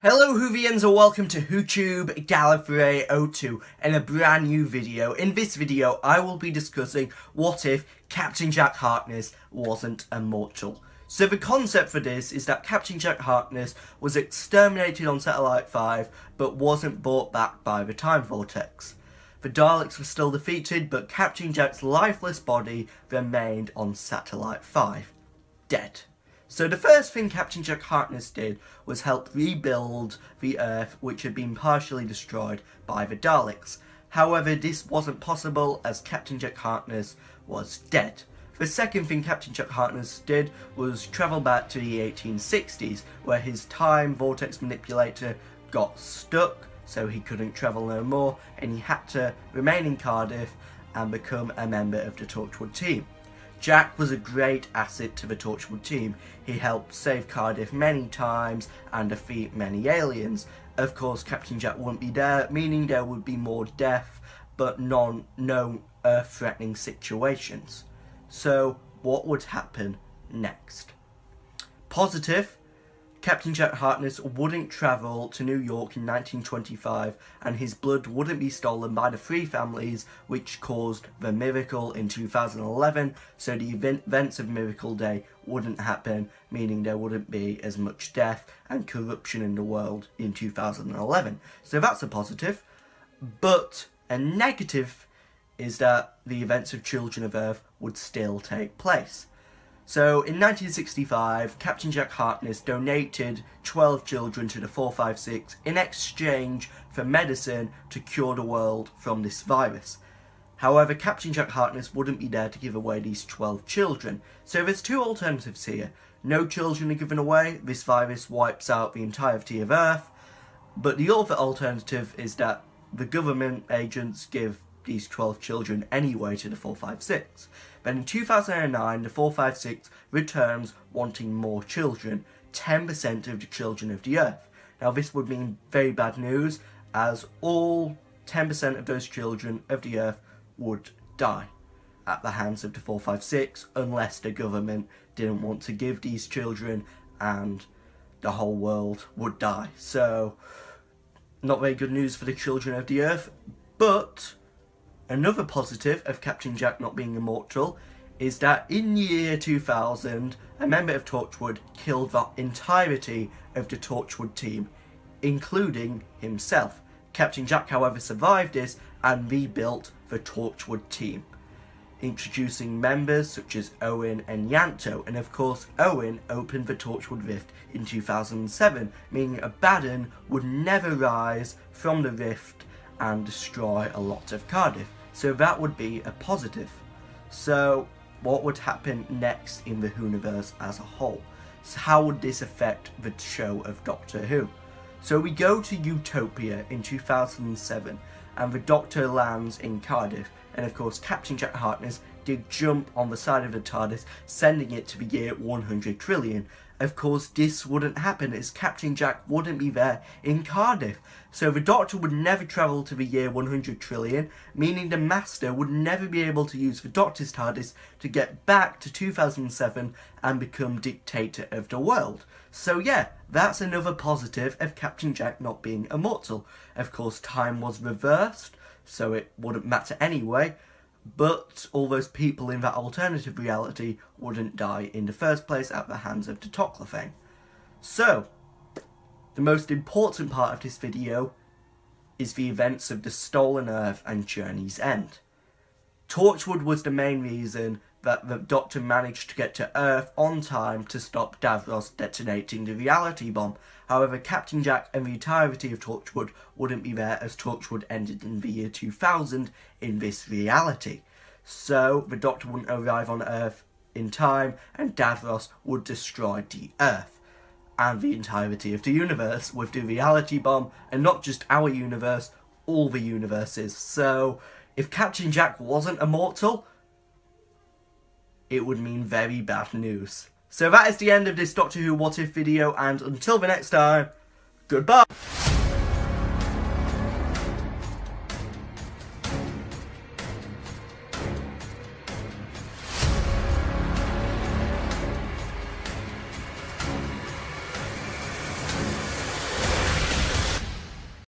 Hello Whovians and welcome to WhoTube Gallifrey 02 and a brand new video. In this video I will be discussing what if Captain Jack Harkness wasn't immortal. So the concept for this is that Captain Jack Harkness was exterminated on Satellite 5 but wasn't brought back by the Time Vortex. The Daleks were still defeated but Captain Jack's lifeless body remained on Satellite 5. Dead. So the first thing Captain Jack Harkness did was help rebuild the Earth which had been partially destroyed by the Daleks. However, this wasn't possible as Captain Jack Harkness was dead. The second thing Captain Jack Harkness did was travel back to the 1860s where his time vortex manipulator got stuck so he couldn't travel no more and he had to remain in Cardiff and become a member of the Torchwood team. Jack was a great asset to the Torchwood team. He helped save Cardiff many times and defeat many aliens. Of course, Captain Jack wouldn't be there, meaning there would be more death, but non no Earth-threatening situations. So, what would happen next? Positive, Captain Jack Harkness wouldn't travel to New York in 1925 and his blood wouldn't be stolen by the three families which caused the miracle in 2011 so the events of Miracle Day wouldn't happen meaning there wouldn't be as much death and corruption in the world in 2011. So that's a positive. But a negative is that the events of Children of Earth would still take place. So in 1965, Captain Jack Harkness donated 12 children to the 456 in exchange for medicine to cure the world from this virus. However, Captain Jack Harkness wouldn't be there to give away these 12 children. So there's two alternatives here. No children are given away, this virus wipes out the entirety of Earth. But the other alternative is that the government agents give these 12 children anyway to the 456. But in 2009, the 456 returns wanting more children, 10% of the children of the Earth. Now this would mean very bad news, as all 10% of those children of the Earth would die at the hands of the 456 unless the government didn't want to give these children and the whole world would die. So, not very good news for the children of the Earth, but Another positive of Captain Jack not being immortal is that in the year 2000, a member of Torchwood killed the entirety of the Torchwood team, including himself. Captain Jack, however, survived this and rebuilt the Torchwood team, introducing members such as Owen and Ianto, and of course Owen opened the Torchwood Rift in 2007, meaning Abaddon would never rise from the rift and destroy a lot of Cardiff. So that would be a positive. So what would happen next in the Whoniverse as a whole? So how would this affect the show of Doctor Who? So we go to Utopia in 2007 and the Doctor lands in Cardiff and of course Captain Jack Harkness did jump on the side of the TARDIS sending it to the year 100 trillion of course, this wouldn't happen as Captain Jack wouldn't be there in Cardiff. So the Doctor would never travel to the year 100 trillion, meaning the Master would never be able to use the Doctor's TARDIS to get back to 2007 and become dictator of the world. So yeah, that's another positive of Captain Jack not being immortal. Of course, time was reversed, so it wouldn't matter anyway, but all those people in that alternative reality wouldn't die in the first place at the hands of the So, the most important part of this video is the events of the Stolen Earth and Journey's End. Torchwood was the main reason that the Doctor managed to get to Earth on time to stop Davros detonating the reality bomb. However, Captain Jack and the entirety of Torchwood wouldn't be there as Torchwood ended in the year 2000 in this reality. So, the Doctor wouldn't arrive on Earth in time and Davros would destroy the Earth and the entirety of the universe with the reality bomb and not just our universe, all the universes. So, if Captain Jack wasn't immortal, it would mean very bad news. So that is the end of this Doctor Who What If video, and until the next time, goodbye!